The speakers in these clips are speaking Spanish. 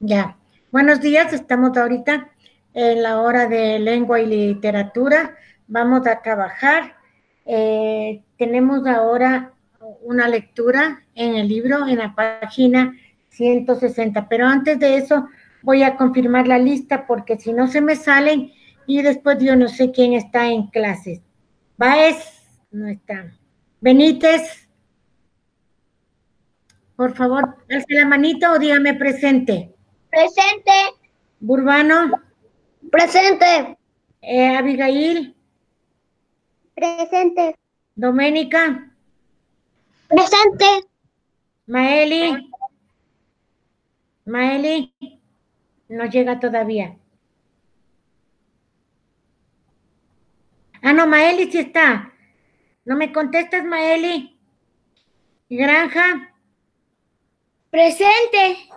Ya. Buenos días, estamos ahorita en la hora de lengua y literatura. Vamos a trabajar. Eh, tenemos ahora una lectura en el libro, en la página 160. Pero antes de eso, voy a confirmar la lista porque si no se me salen y después yo no sé quién está en clases. Baez no está. Benítez, por favor, alce la manito o dígame presente. Presente. Burbano. Presente. Eh, Abigail. Presente. Doménica. Presente. Maeli. Maeli. No llega todavía. Ah, no, Maeli sí está. ¿No me contestas, Maeli? Granja? Presente.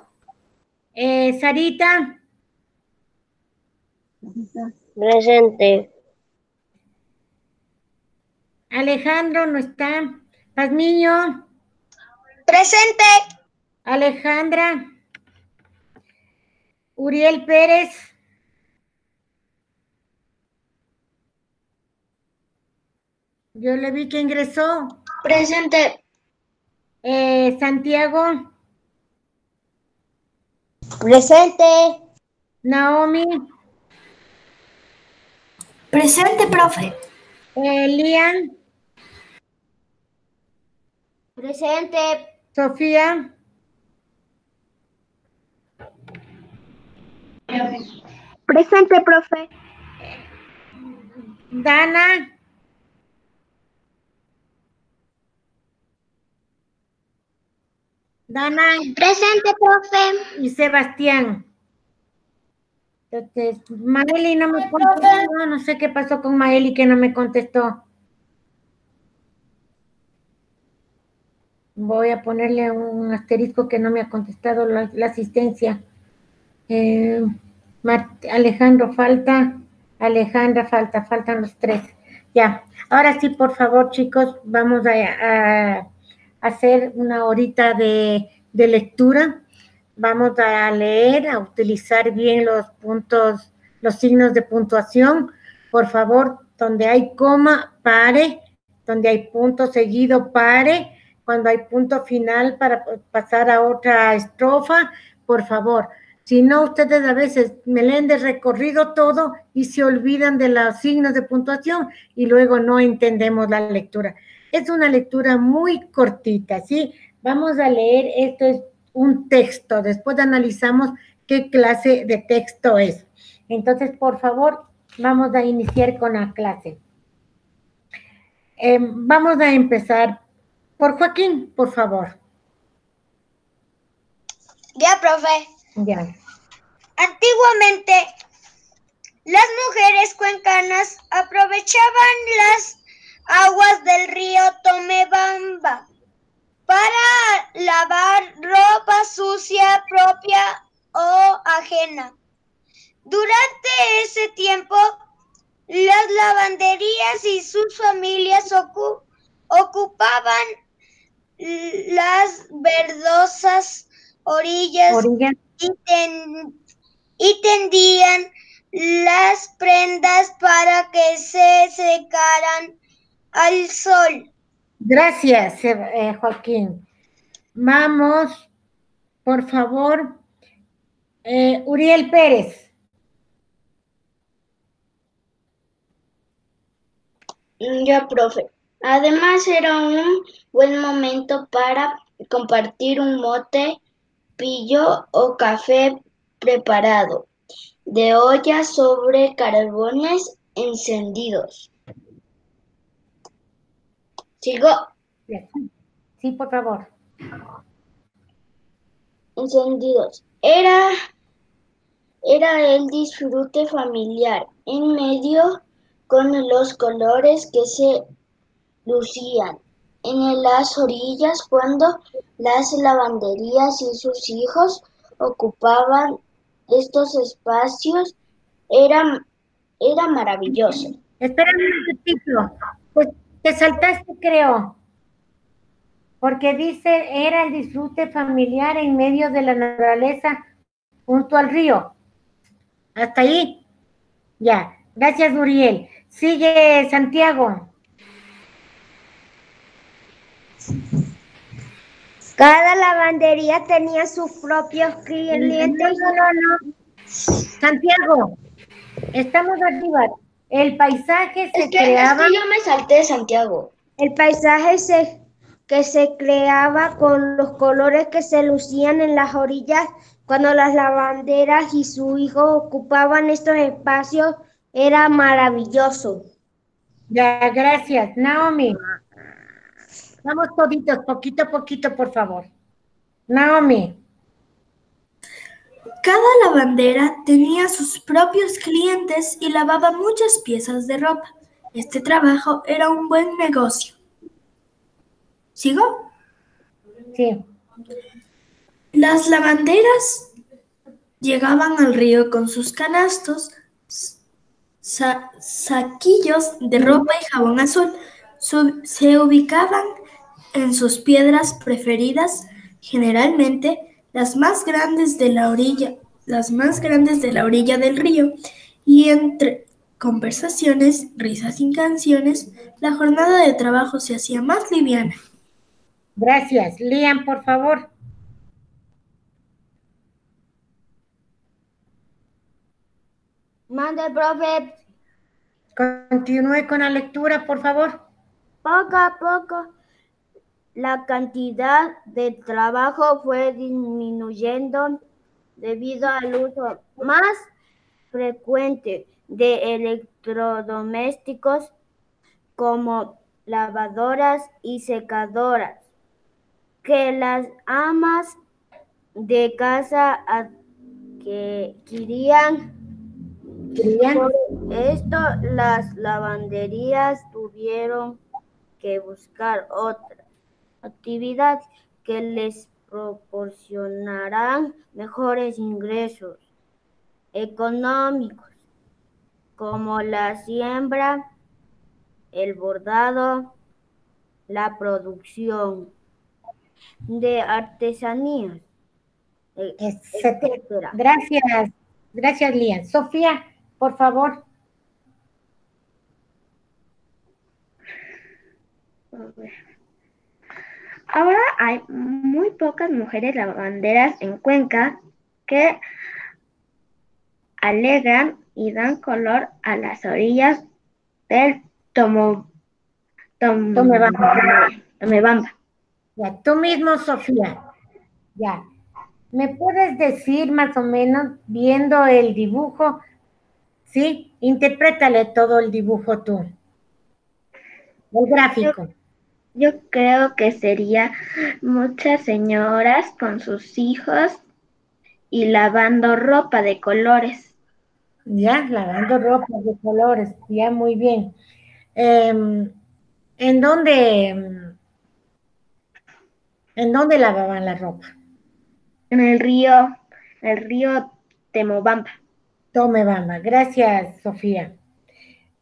Eh, Sarita. Presente. Alejandro no está. Pazmiño. Presente. Alejandra. Uriel Pérez. Yo le vi que ingresó. Presente. Eh, Santiago. Presente. Naomi. Presente, profe. Eh, Lian. Presente. Sofía. Presente, profe. Dana. Dana Presente, profe. y Sebastián. Entonces, Maeli no me contestó, no sé qué pasó con Maeli que no me contestó. Voy a ponerle un asterisco que no me ha contestado la, la asistencia. Eh, Alejandro falta, Alejandra falta, faltan los tres. Ya, ahora sí, por favor, chicos, vamos a, a hacer una horita de, de lectura. Vamos a leer, a utilizar bien los puntos, los signos de puntuación. Por favor, donde hay coma, pare. Donde hay punto seguido, pare. Cuando hay punto final para pasar a otra estrofa, por favor. Si no, ustedes a veces me leen de recorrido todo y se olvidan de los signos de puntuación y luego no entendemos la lectura. Es una lectura muy cortita, ¿sí? Vamos a leer, esto es un texto, después analizamos qué clase de texto es. Entonces, por favor, vamos a iniciar con la clase. Eh, vamos a empezar por Joaquín, por favor. Ya, profe. Ya. Antiguamente, las mujeres cuencanas aprovechaban las aguas del río Tomebamba para lavar ropa sucia propia o ajena. Durante ese tiempo, las lavanderías y sus familias ocu- ocupaban las verdosas orillas Orilla. y, ten- y tendían las prendas para que se secaran al sol. Gracias, eh, Joaquín. Vamos, por favor, eh, Uriel Pérez. Ya, profe. Además era un buen momento para compartir un mote, pillo o café preparado de olla sobre carbones encendidos. Sigo Sí, por favor. encendidos. Era, era el disfrute familiar en medio con los colores que se lucían en las orillas cuando las lavanderías y sus hijos ocupaban estos espacios. Era, era maravilloso. Espera un momentito. Pues te saltaste, creo. Porque dice, era el disfrute familiar en medio de la naturaleza junto al río. Hasta ahí. Ya. Gracias, Uriel. Sigue Santiago. Cada lavandería tenía sus propios clientes. No, no, no. Santiago, estamos arriba. El paisaje se Es que, creaba. es que yo me salté Santiago. El paisaje se, que se creaba con los colores que se lucían en las orillas cuando las lavanderas y su hijo ocupaban estos espacios era maravilloso. Ya, gracias. Naomi. Vamos toditos, poquito a poquito, por favor. Naomi. Cada lavandera tenía sus propios clientes y lavaba muchas piezas de ropa. Este trabajo era un buen negocio. ¿Sigo? Sí. Las lavanderas llegaban al río con sus canastos, sa- saquillos de ropa y jabón azul. Se ubicaban en sus piedras preferidas, generalmente las más grandes de la orilla, las más grandes de la orilla del río, y entre conversaciones, risas y canciones, la jornada de trabajo se hacía más liviana. Gracias. Liam, por favor. Mande, profe, Continúe con la lectura, por favor. poco a poco la cantidad de trabajo fue disminuyendo debido al uso más frecuente de electrodomésticos como lavadoras y secadoras que las amas de casa adquirían. Por esto, las lavanderías tuvieron que buscar otra actividad que les proporcionarán mejores ingresos económicos, como la siembra, el bordado, la producción de artesanías, e- etcétera. Gracias. Gracias, Liam. Sofía, por favor. Ahora hay muy pocas mujeres lavanderas en Cuenca que alegran y dan color a las orillas del Tomo, Tom- Tomebamba. Tomebamba. Ya, tú mismo, Sofía. Ya. ¿Me puedes decir más o menos, viendo el dibujo, sí? Interprétale todo el dibujo tú. El gráfico. Yo creo que sería muchas señoras con sus hijos y lavando ropa de colores. Ya, lavando ropa de colores. Ya, muy bien. Em, ¿En dónde, em, en dónde lavaban la ropa? En el río, el río Temobamba. Tome, Bamba. Gracias, Sofía.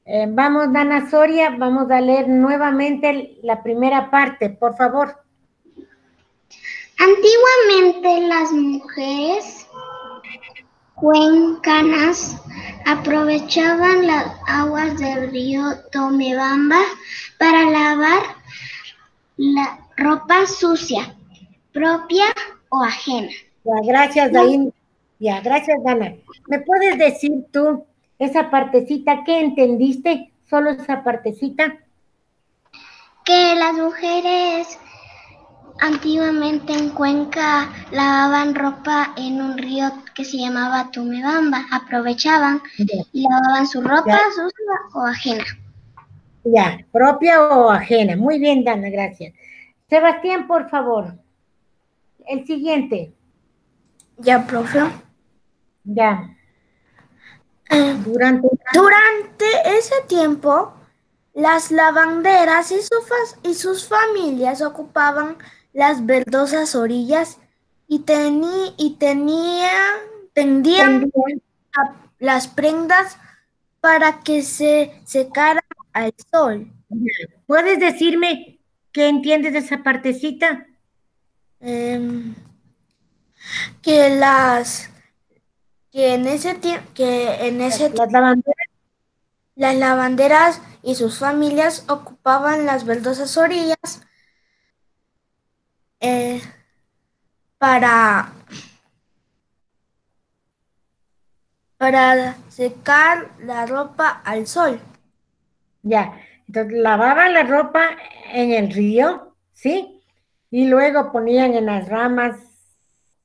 Eh, vamos, Dana Soria, vamos a leer nuevamente la primera parte, por favor. Antiguamente las mujeres cuencanas aprovechaban las aguas del río Tomebamba para lavar la ropa sucia, propia o ajena. Ya, gracias, Daín. Ya, gracias, Dana. ¿Me puedes decir tú esa partecita qué entendiste? Solo esa partecita. Que las mujeres antiguamente en Cuenca lavaban ropa en un río que se llamaba Tumebamba. Aprovechaban y lavaban su ropa Ya. sucia o ajena. ya, propia o ajena. Muy bien, Dana, gracias. Sebastián, por favor. El siguiente. Ya, profe. Ya. Durante Durante ese tiempo, las lavanderas y, y sus familias ocupaban las verdosas orillas y, teni- y tenían, tendían a- las prendas para que se secaran al sol. ¿Puedes decirme qué entiendes de esa partecita? Em, que las, que en ese tiempo, que en ese Las lavanderas, Las lavanderas y sus familias ocupaban las verdosas orillas eh, para, para secar la ropa al sol. ya. Entonces lavaban la ropa en el río, ¿sí? Y luego ponían en las ramas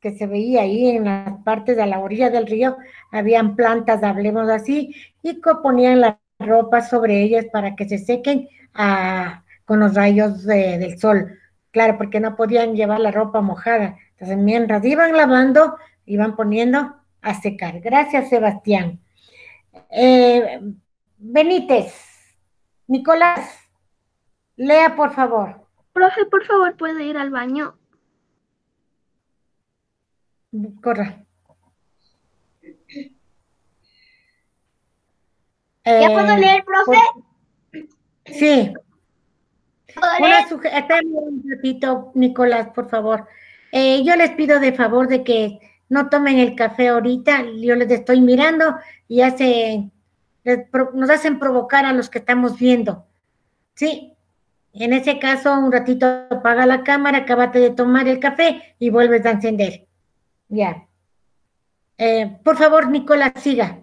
que se veía ahí en las partes de la orilla del río, habían plantas, hablemos así, y ponían la ropa sobre ellas para que se sequen ah, con los rayos de- del sol. Claro, porque no podían llevar la ropa mojada. Entonces, mientras iban lavando, iban poniendo a secar. Gracias, Sebastián. Eh, Benítez, Nicolás, lea por favor. Profe, por favor, ¿puedo ir al baño? Corra. ¿Ya Eh, puedo leer, profe? por- Sí, ¿Puedo una suge- un ratito, Nicolás, por favor. Eh, yo les pido de favor de que no tomen el café ahorita, yo les estoy mirando y hace, les pro- nos hacen provocar a los que estamos viendo. Sí, en ese caso, un ratito apaga la cámara, acabate de tomar el café y vuelves a encender. Ya. Eh, por favor, Nicolás, siga.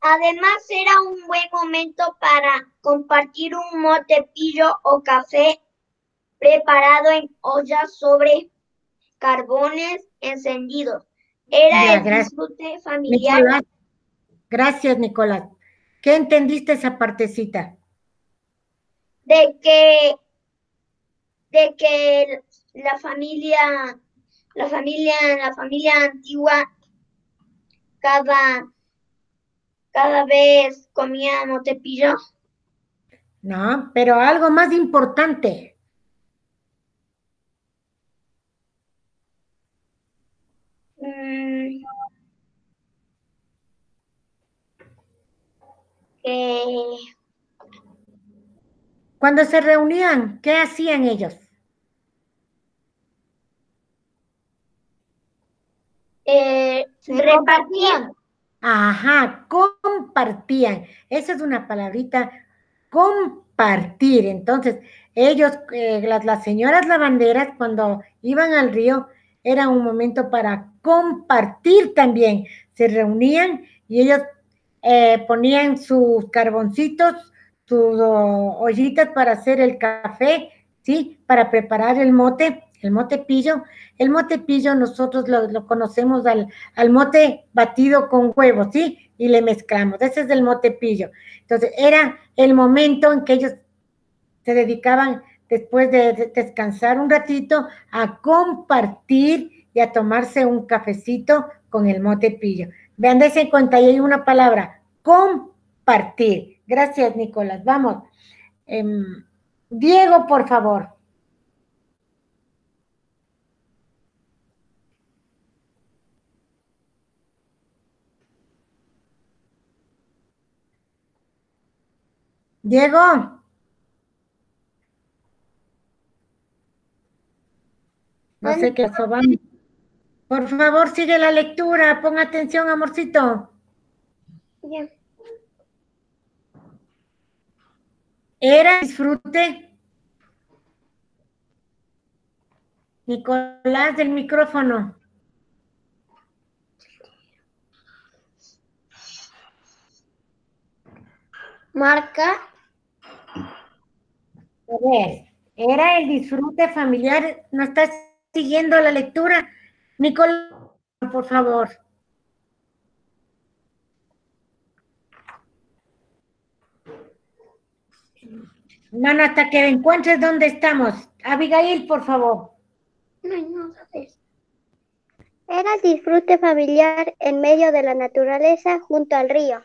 Además, era un buen momento para compartir un motepillo o café preparado en ollas sobre carbones encendidos. Era Ya, el gracias. disfrute familiar Nicolás. Gracias, Nicolás. ¿Qué entendiste esa partecita? de que de que la familia la familia la familia antigua cada cada vez comía motepillo. No, pero algo más importante. Mm, que Cuando se reunían, ¿qué hacían ellos? Eh, repartían Ajá, compartían. Esa es una palabrita, compartir. Entonces, ellos, eh, las, las señoras lavanderas, cuando iban al río, era un momento para compartir también. Se reunían y ellos eh, ponían sus carboncitos, sus oh, ollitas para hacer el café, ¿sí? Para preparar el mote, el mote pillo. El mote pillo nosotros lo, conocemos al, al mote batido con huevo, ¿sí? Y le mezclamos. Ese es el mote pillo. Entonces, era el momento en que ellos se dedicaban, después de, de descansar un ratito, a compartir y a tomarse un cafecito con el mote pillo. Vean, dense cuenta, ahí hay una palabra, compartir. Gracias, Nicolás. Vamos. Em, Diego, por favor. Diego. No sé qué. Por favor, sigue la lectura. Pon atención, amorcito. Bien. Era disfrute. Nicolás del micrófono. marca A ver, era el disfrute familiar. ¿No estás siguiendo la lectura? Nicolás, por favor. Mano, hasta que encuentres dónde estamos. Abigail, por favor. No, no sabes. Era el disfrute familiar en medio de la naturaleza junto al río.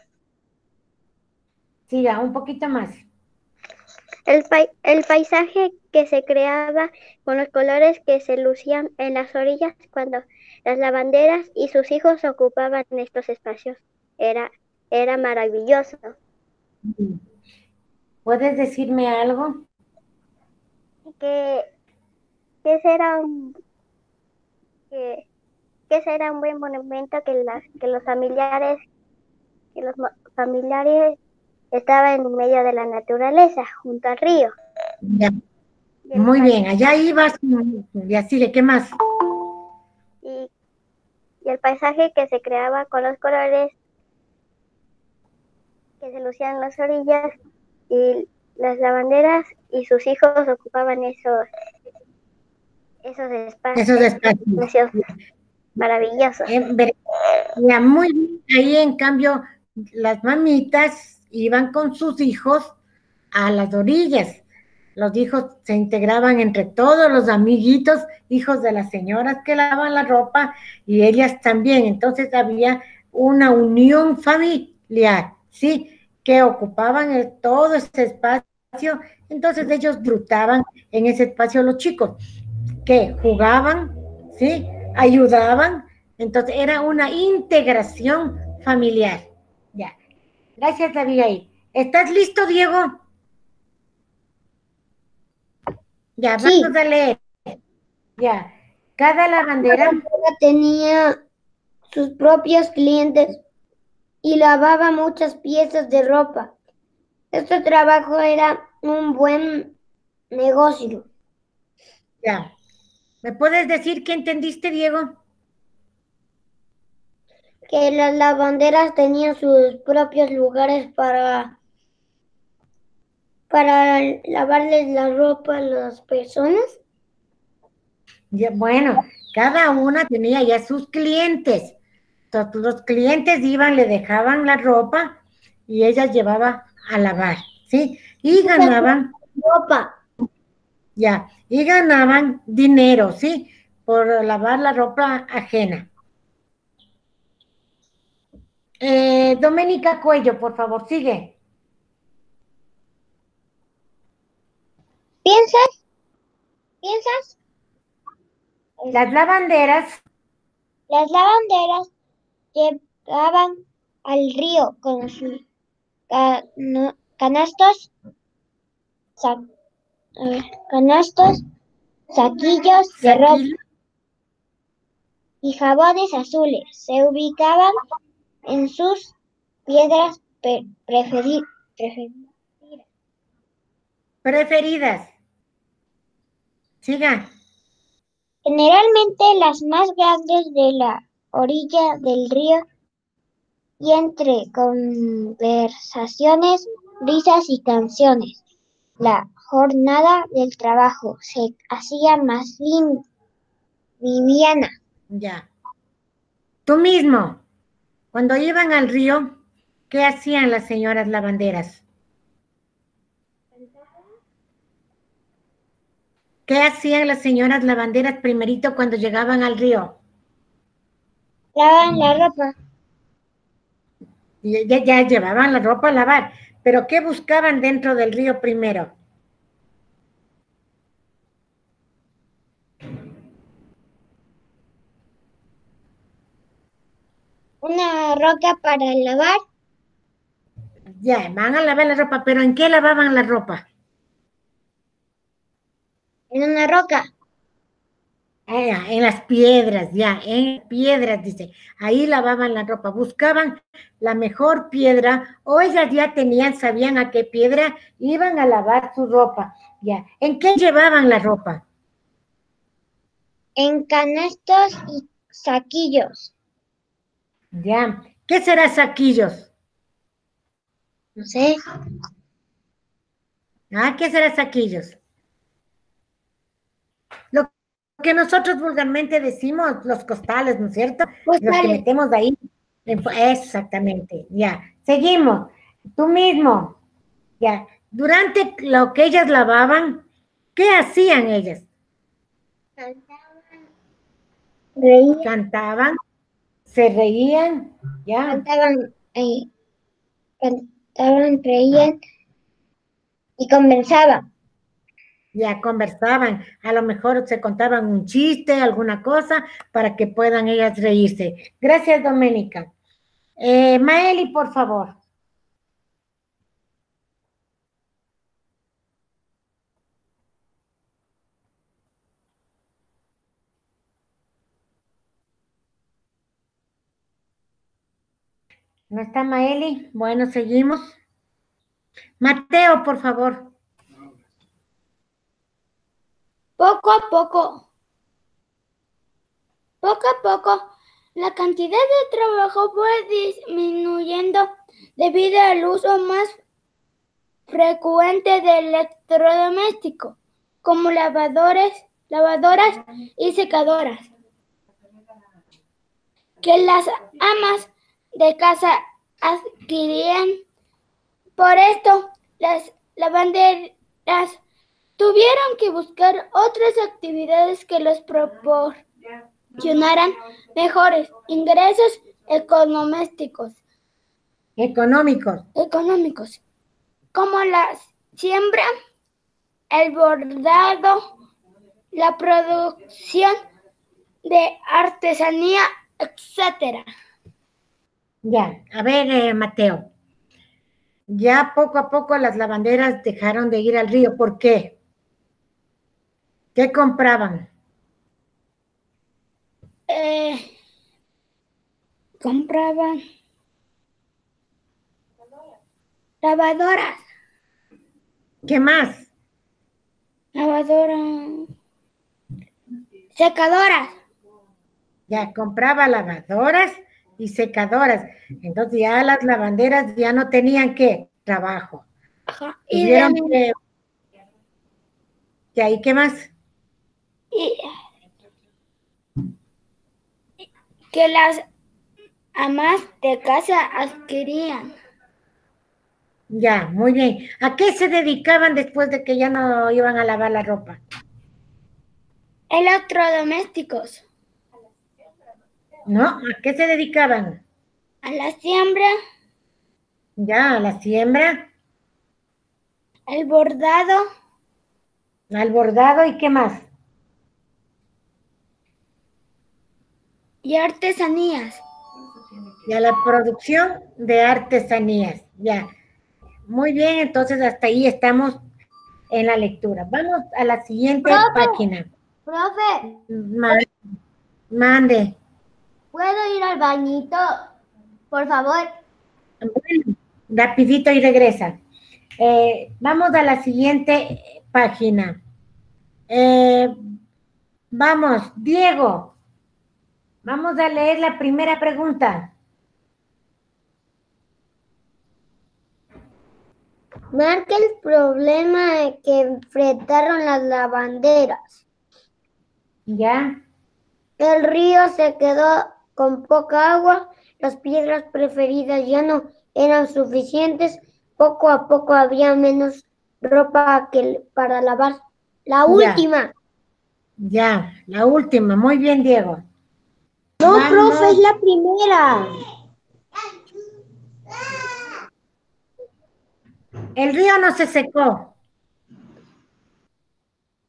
Siga, un poquito más. El, el paisaje que se creaba con los colores que se lucían en las orillas cuando las lavanderas y sus hijos ocupaban estos espacios. Era, era maravilloso. ¿Puedes decirme algo? Que, que será un- que, que ese era un buen monumento que, las, que los familiares, que los familiares estaban en medio de la naturaleza, junto al río. Ya, muy bien, allá ibas, y así, ¿qué más? Y, y el paisaje que se creaba con los colores que se lucían en las orillas y las lavanderas y sus hijos ocupaban esos esos espacios, Esos espacios. maravillosos. Eh, ya, muy bien. Ahí, en cambio, las mamitas iban con sus hijos a las orillas. Los hijos se integraban entre todos los amiguitos, hijos de las señoras que lavaban la ropa y ellas también. Entonces había una unión familiar, ¿sí? Que ocupaban todo ese espacio. Entonces ellos disfrutaban en ese espacio los chicos, que jugaban, ¿sí? Ayudaban. Entonces era una integración familiar. Gracias, Abigail. ¿Estás listo, Diego? Ya, Sí. vamos a leer. Ya. Cada lavandera, tenía sus propios clientes y lavaba muchas piezas de ropa. Este trabajo era un buen negocio. ya. ¿Me puedes decir qué entendiste, Diego? Que las lavanderas tenían sus propios lugares para, para lavarles la ropa a las personas. Ya, bueno, cada una tenía ya sus clientes. Entonces, los clientes iban, le dejaban la ropa y ella llevaba a lavar, ¿sí? Y ganaban, Ropa. ya, y ganaban dinero, ¿sí? Por lavar la ropa ajena. Eh, Doménica Cuello, por favor, sigue. ¿Piensas? ¿Piensas? Las lavanderas, Las lavanderas llegaban al río con sus canastos, eh, canastos, saquillos de ropa y jabones azules. Se ubicaban en sus piedras preferidas. preferidas. Siga. Generalmente las más grandes de la orilla del río y entre conversaciones, risas y canciones. La jornada del trabajo se hacía más liviana. Ya. Tú mismo, cuando iban al río, ¿qué hacían las señoras lavanderas? ¿Qué hacían las señoras lavanderas primerito cuando llegaban al río? Lavan la ropa, ya, ya llevaban la ropa a lavar, pero ¿qué buscaban dentro del río primero? Una roca para lavar, Ya, van a lavar la ropa, pero ¿en qué lavaban la ropa? en una roca. Ah, en las piedras, ya, en piedras, dice. Ahí lavaban la ropa, buscaban la mejor piedra, o ellas ya tenían, sabían a qué piedra iban a lavar su ropa, ya. ¿En qué llevaban la ropa? en canastos y saquillos. Ya. ¿Qué será saquillos? No sé, Ah, ¿qué será saquillos? Lo que nosotros vulgarmente decimos, los costales, ¿no es cierto? Los que metemos ahí. Exactamente, ya. Seguimos. Tú mismo. Ya. Durante lo que ellas lavaban, ¿qué hacían ellas? reían, Cantaban, se reían, ya. cantaban, eh, cantaban, reían y conversaban. Ya conversaban, a lo mejor se contaban un chiste, alguna cosa, para que puedan ellas reírse. Gracias, Doménica. Eh, Maeli, por favor. ¿No está Maeli? Bueno, seguimos. Mateo, por favor. Poco a poco, poco a poco, la cantidad de trabajo fue disminuyendo debido al uso más frecuente de electrodomésticos, como lavadores, lavadoras y secadoras, que las amas de casa adquirían. Por esto, las lavanderas tuvieron que buscar otras actividades que les proporcionaran mejores ingresos económicos. Económicos. Económicos, como la siembra, el bordado, la producción de artesanía, etcétera. Ya, a ver, eh, Mateo. Ya poco a poco las lavanderas dejaron de ir al río. ¿Por qué? ¿Qué compraban? Eh, compraban lavadoras, ¿Qué más? lavadoras, secadoras. Ya compraba lavadoras y secadoras. Entonces ya las lavanderas ya no tenían qué trabajo. Ajá. Y Y, vieron de- que, que ahí qué más. y- que las amas de casa adquirían. Ya, muy bien. ¿A qué se dedicaban después de que ya no iban a lavar la ropa? Electrodomésticos. ¿No? ¿A qué se dedicaban? A la siembra, Ya, a la siembra, el bordado, al bordado y qué más. y artesanías. Y a la producción de artesanías. Ya. Muy bien, entonces hasta ahí estamos en la lectura. Vamos a la siguiente Profe. página. Profe, Ma- Mande. ¿Puedo ir al bañito? Por favor. Bueno, rapidito y regresa. Eh, vamos a la siguiente página. Eh, vamos, Diego. Vamos a leer la primera pregunta. Marca el problema que enfrentaron las lavanderas. ¿Ya? El río se quedó con poca agua, las piedras preferidas ya no eran suficientes, poco a poco había menos ropa que para lavar. La Ya. última. Ya, la última. Muy bien, Diego. No, Vamos. profe, es la primera. El río no se secó.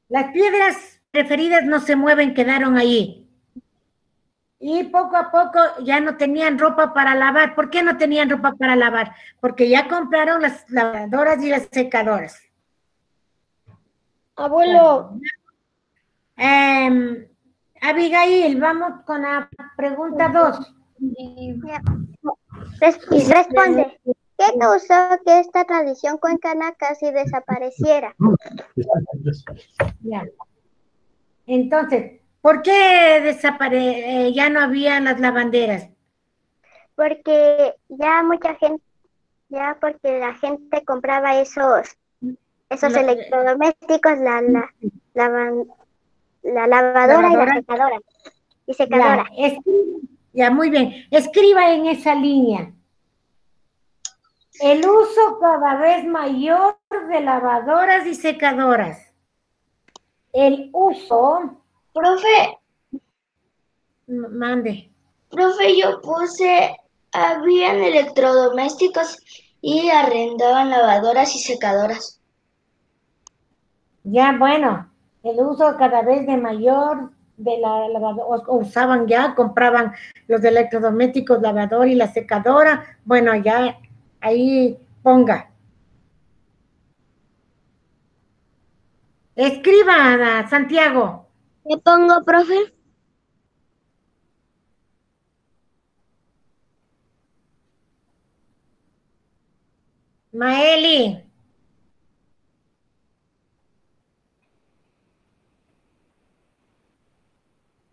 Las piedras preferidas no se mueven, quedaron ahí. Y poco a poco ya no tenían ropa para lavar. ¿Por qué no tenían ropa para lavar? Porque ya compraron las lavadoras y las secadoras. Abuelo, Em, Abigail, vamos con la pregunta 2. Res- responde. ¿Qué causó que esta tradición cuencana casi desapareciera? Ya. Entonces, ¿por qué desapare eh, ya no había las lavanderas? Porque ya mucha gente, ya porque la gente compraba esos, esos electrodomésticos, la, la, lavan- la lavadora y la secadora. Y Ya, secadora. ya, muy bien. Escriba en esa línea. El uso cada vez mayor de lavadoras y secadoras. El uso, Profe, m- mande. profe, yo puse, habían electrodomésticos y arrendaban lavadoras y secadoras. Ya, bueno, el uso cada vez de mayor de la lavadora, usaban ya, compraban los electrodomésticos, lavadora y la secadora. Bueno, ya ahí ponga. Escriba, Santiago. ¿Qué pongo, profe? Maeli.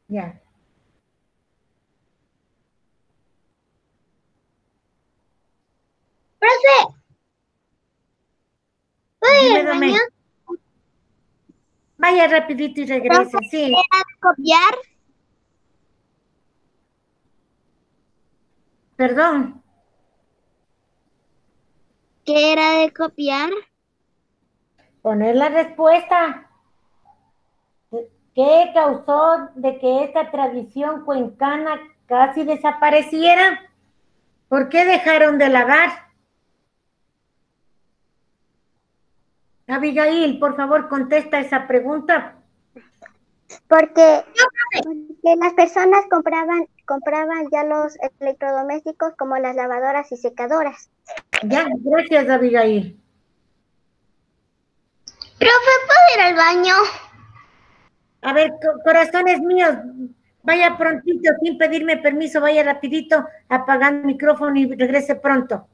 Ya. Profe, ¿puedo ir al baño? Vaya rapidito y regrese, sí. ¿Era de copiar? Perdón. ¿Qué era de copiar? Poner la respuesta. ¿Qué causó de que esta tradición cuencana casi desapareciera? ¿Por qué dejaron de lavar? Abigail, por favor, contesta esa pregunta. Porque, porque las personas compraban, compraban ya los electrodomésticos como las lavadoras y secadoras. Ya, gracias, Abigail. Profe, ¿puedo ir al baño? A ver, co- corazones míos, vaya prontito, sin pedirme permiso, vaya rapidito, apagando el micrófono y regrese pronto.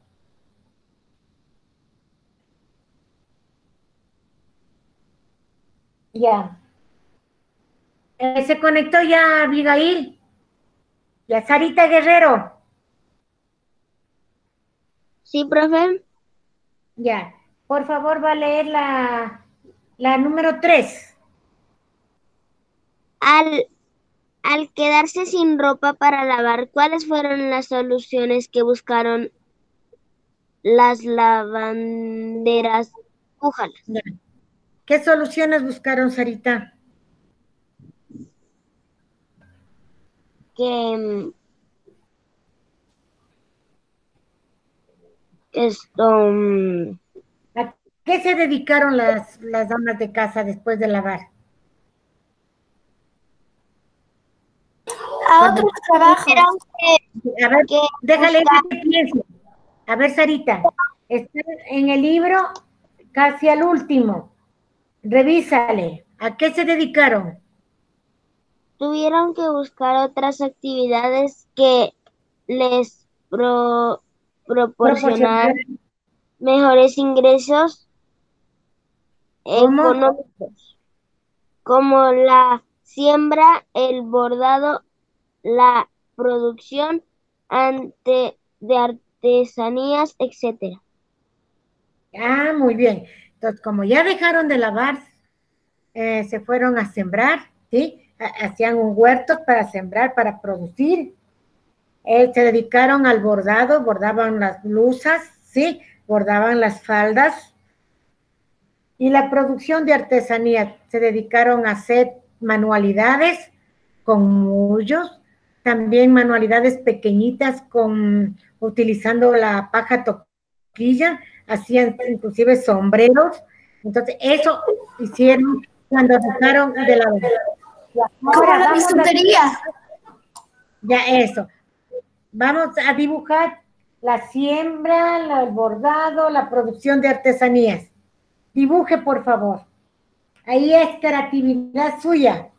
Ya. Eh, se conectó ya Abigail. Ya Sarita Guerrero. Sí, profe. Ya. Por favor, va a leer la, la número tres. Al, al quedarse sin ropa para lavar, ¿cuáles fueron las soluciones que buscaron las lavanderas? Ojalá. Ya. ¿Qué soluciones buscaron, Sarita? Que mm, esto mm, ¿A qué se dedicaron las, las damas de casa después de lavar? A otros trabajos. A ver, que déjale que piense. A ver, Sarita, está en el libro casi al último. Revísale. ¿A qué se dedicaron? tuvieron que buscar otras actividades que les pro- proporcionaran mejores ingresos ¿Cómo? económicos, como la siembra, el bordado, la producción ante, de artesanías, etcétera. Ah, muy bien. Entonces, como ya dejaron de lavar, eh, se fueron a sembrar, ¿sí? Ha- Hacían un huerto para sembrar, para producir. Eh, se dedicaron al bordado, bordaban las blusas, ¿sí? Bordaban las faldas. Y la producción de artesanía, se dedicaron a hacer manualidades con mullos, también manualidades pequeñitas con, utilizando la paja toquilla, hacían inclusive sombreros. Entonces, eso hicieron cuando dejaron de la Ahora la bisutería. ya eso. Vamos a dibujar la siembra, el bordado, la producción de artesanías. Dibuje, por favor. Ahí es creatividad suya.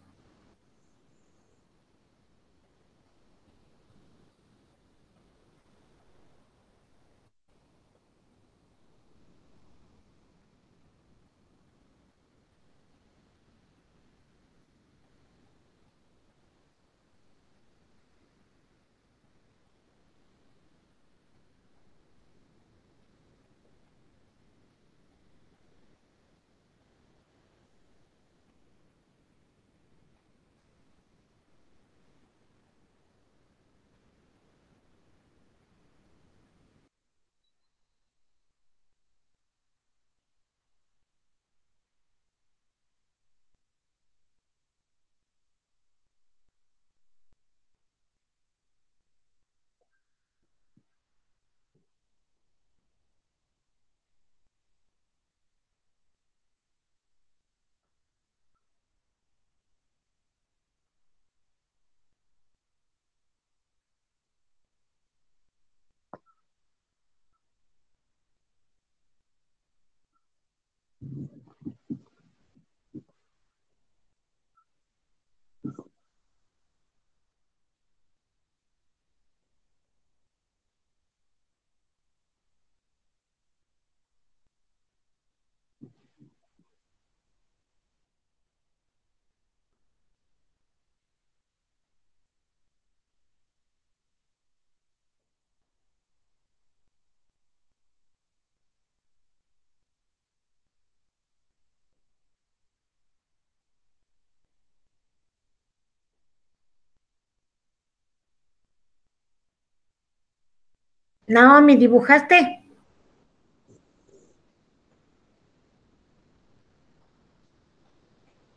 Naomi, ¿dibujaste?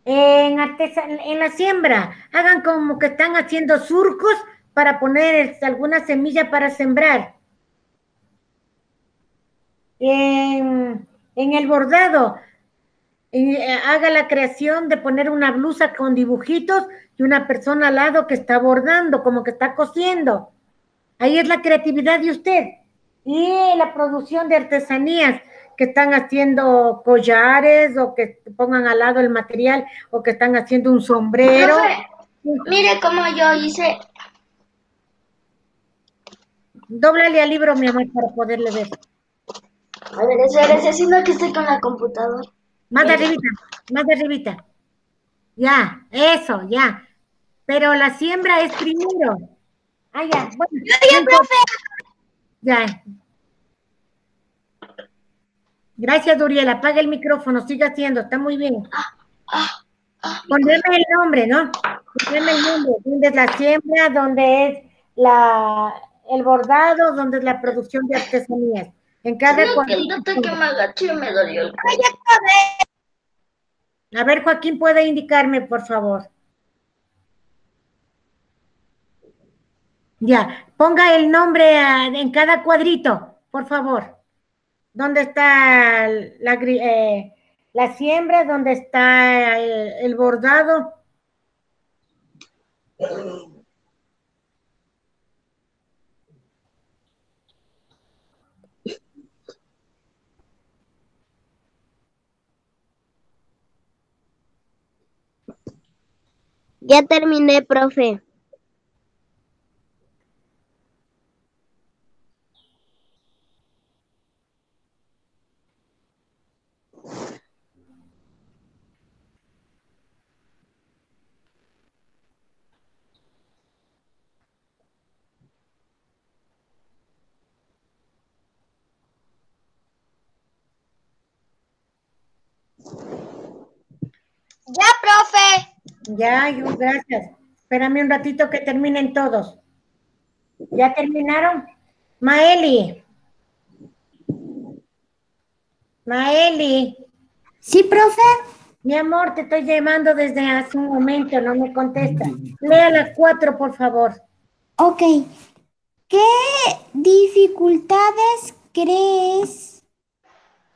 En, en la siembra, hagan como que están haciendo surcos para poner alguna semilla para sembrar. En, el bordado, eh, haga la creación de poner una blusa con dibujitos y una persona al lado que está bordando, como que está cosiendo. Ahí es la creatividad de usted. Y la producción de artesanías que están haciendo collares o que pongan al lado el material o que están haciendo un sombrero. mire cómo yo hice. Dóblale al libro, mi amor, para poderle ver. A ver, espérese, sino que estoy con la computadora. Más de arribita, más de arribita. Ya, eso, ya. Pero la siembra es primero. Ah, ya. Bueno, ya, profe. Ya. Gracias, Duriel. Apaga el micrófono, siga haciendo, está muy bien. Poneme el nombre, ¿no? Poneme el nombre. ¿Dónde es la siembra? ¿Dónde es la, el bordado? ¿Dónde es la producción de artesanías? En cada que me dolió A ver, Joaquín, ¿puede indicarme, por favor? Ya, ponga el nombre en cada cuadrito, por favor. ¿Dónde está la, eh, la siembra? ¿Dónde está el bordado? Ya terminé, profe. Ya, Ya, gracias. Espérame un ratito que terminen todos. ¿Ya terminaron? Maeli. Maeli. Sí, profe. Mi amor, te estoy llamando desde hace un momento, no me contesta. Lea las cuatro, por favor. Ok. ¿Qué dificultades crees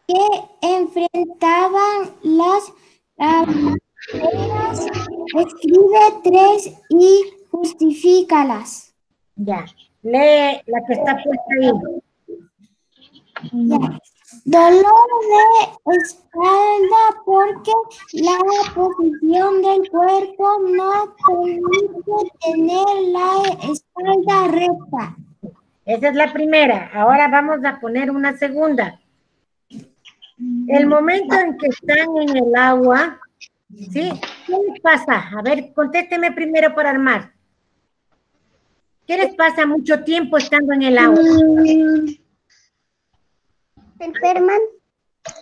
que enfrentaban las Escribe tres y justifícalas. Ya, lee la que está puesta ahí. Dolor de espalda porque la posición del cuerpo no permite tener la espalda recta. Esa es la primera. Ahora vamos a poner una segunda. El momento en que están en el agua, ¿sí? ¿Qué les pasa? A ver, contésteme primero para armar. ¿Qué les pasa mucho tiempo estando en el agua? ¿Se enferman?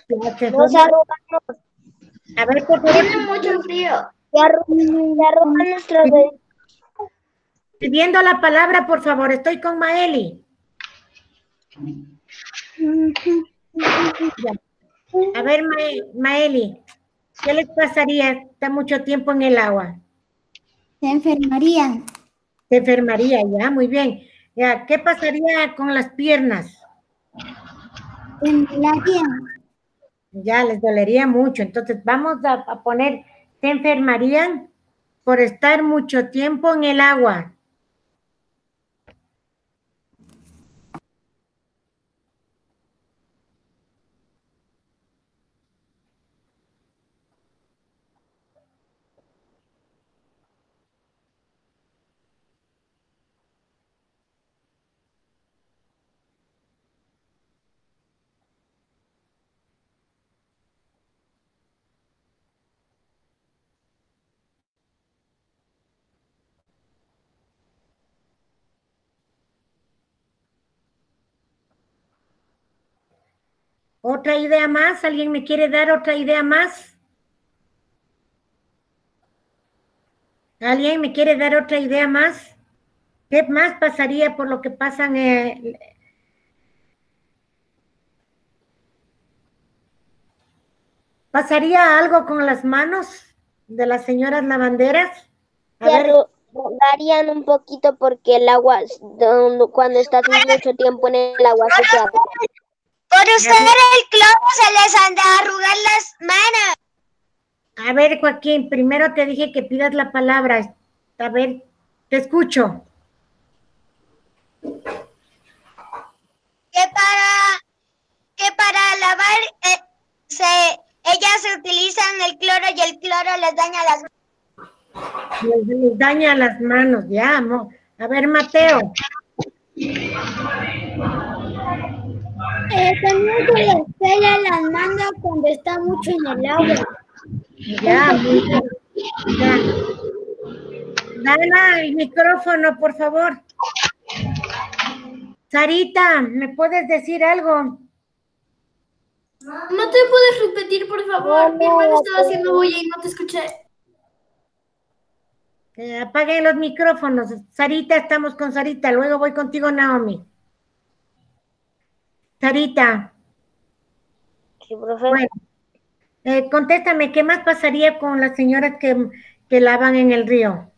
Nos arrugamos. A ver, por favor. Tiene mucho frío. Se arrugan nuestros Pidiendo la palabra, por favor. Estoy con Maeli. A ver, Maeli, ¿qué les pasaría? Está mucho tiempo en el agua. Se enfermarían. Se enfermaría, ya, muy bien. Ya, ¿qué pasaría con las piernas? Enfermarían. Ya, les dolería mucho. Entonces, vamos a, a poner, se enfermarían por estar mucho tiempo en el agua. ¿Otra idea más? ¿Alguien me quiere dar otra idea más? ¿Alguien me quiere dar otra idea más? ¿Qué más pasaría por lo que pasan eh, ¿Pasaría algo con las manos de las señoras lavanderas? A ya ver. Darían un poquito porque el agua, cuando estás mucho tiempo en el agua, se queda. Por usar el cloro se les han de arrugar las manos. a ver, Joaquín, primero te dije que pidas la palabra. A ver, te escucho. Que para, que para lavar, eh, se, ellas utilizan el cloro y el cloro les daña las manos. Les, les daña las manos, ya, mo- A ver, Mateo. Eh, también se les pela las manos cuando está mucho en el agua. Ya, muy bien. Ya. Dana, el micrófono, por favor. Sarita, ¿me puedes decir algo? ¿No te puedes repetir, por favor? Mi hermano estaba haciendo bulla y no te escuché. Eh, apaguen los micrófonos. Sarita, estamos con Sarita. Luego voy contigo, Naomi. Sarita, Sí, profe. bueno, eh, contéstame, ¿qué más pasaría con las señoras que, que lavan en el río?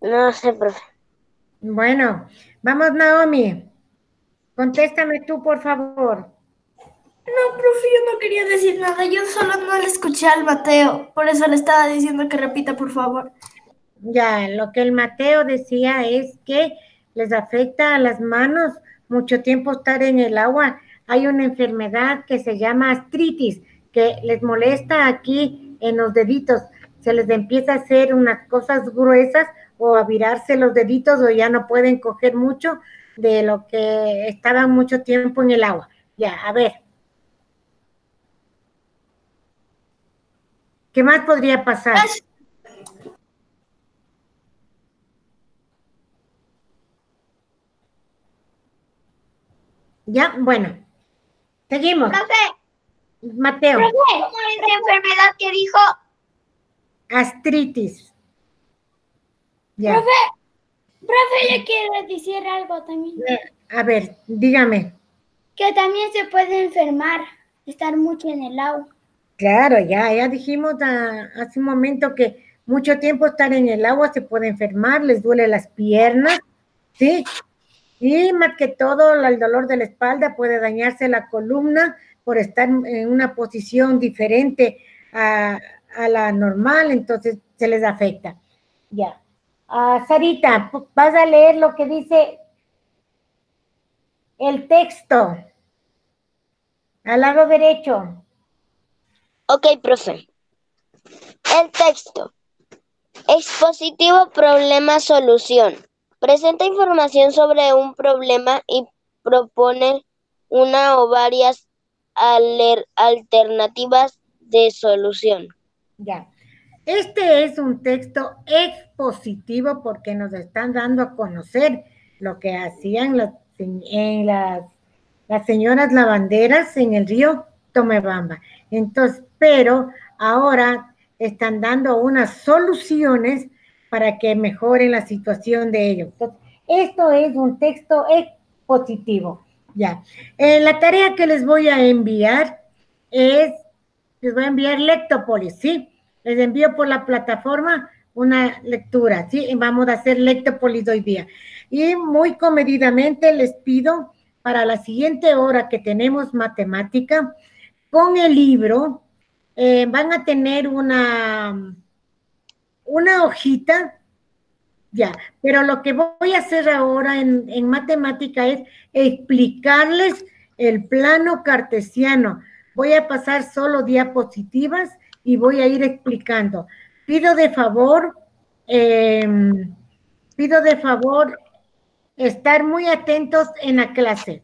No sé, profe. Bueno, vamos, Naomi. Contéstame tú, por favor. No, profe, yo no quería decir nada. Yo solo no le escuché al Mateo. Por eso le estaba diciendo que repita, por favor. Ya, lo que el Mateo decía es que les afecta a las manos mucho tiempo estar en el agua. Hay una enfermedad que se llama artritis, que les molesta aquí en los deditos. Se les empieza a hacer unas cosas gruesas o a virarse los deditos o ya no pueden coger mucho de lo que estaban mucho tiempo en el agua. Ya, a ver. ¿Qué más podría pasar? Ya, bueno. Seguimos. Profe, Mateo, ¿cómo es la enfermedad que dijo? gastritis. Ya. Profe, profe, yo quiero decir algo también. A ver, dígame. Que también se puede enfermar, estar mucho en el agua. Claro, ya, ya dijimos hace un momento que mucho tiempo estar en el agua se puede enfermar, les duele las piernas, ¿sí? Y más que todo, el dolor de la espalda puede dañarse la columna por estar en una posición diferente a, la normal, entonces se les afecta. Ya. Ah, Sarita, vas a leer lo que dice el texto. Al lado derecho. Ok, profe. El texto. Expositivo problema solución. Presenta información sobre un problema y propone una o varias alternativas de solución. Ya. Este es un texto expositivo porque nos están dando a conocer lo que hacían las, las, las señoras lavanderas en el río Tomebamba. Entonces, pero ahora están dando unas soluciones para que mejoren la situación de ellos. Esto es un texto expositivo. Ya. Eh, la tarea que les voy a enviar es les voy a enviar Lectopolis, ¿sí? Les envío por la plataforma una lectura, ¿sí? Vamos a hacer Lectopolis hoy día. Y muy comedidamente les pido para la siguiente hora que tenemos matemática, con el libro, eh, van a tener una, una hojita, ya, pero lo que voy a hacer ahora en, en matemática es explicarles el plano cartesiano. Voy a pasar solo diapositivas y voy a ir explicando. Pido de favor, eh, pido de favor estar muy atentos en la clase.